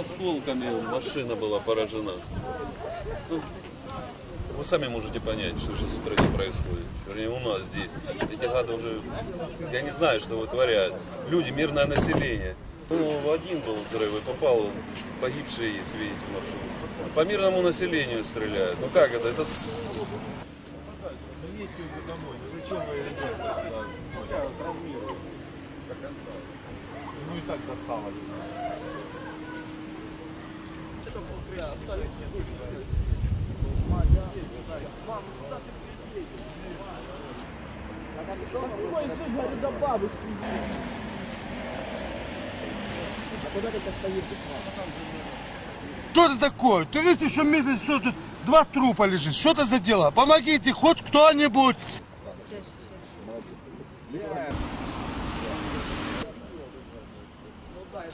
Осколками машина была поражена. Ну, Вы сами можете понять, что сейчас в стране происходит. Вернее, у нас здесь. Эти гады уже, я не знаю, что вытворяют. Люди, мирное население. Ну, один был взрыв и попал, погибший есть, видите, маршрут. По мирному населению стреляют. Ну как это? Это. Ну зачем вы ребенка Что это такое? Ты видите, что месяц, что тут два трупа лежит. Что это за дело? Помогите, хоть кто-нибудь. по,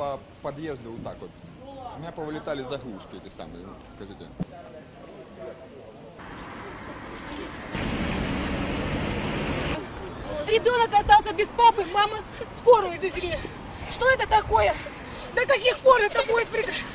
по подъезду вот так вот. У меня повылетали заглушки эти самые, скажите. Ребенок остался без папы, мама скорую везли. Что это такое? До каких пор это будет прекращаться?